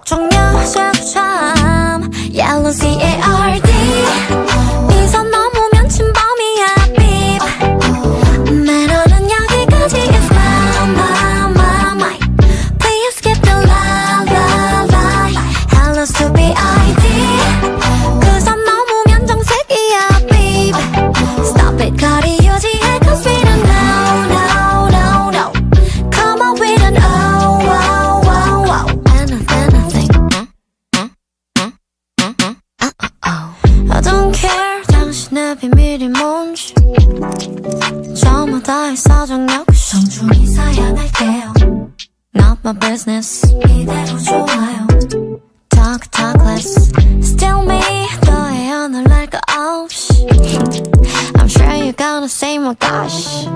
걱정 여자 참 얄로운 시 care 당신의 비밀이 뭔지 저마다의 사정력 정중히 사양할게요 Not my business 이대로 좋아요 Talk talk less Still me 너의 하늘 날거 없이 I'm sure you're gonna say my gosh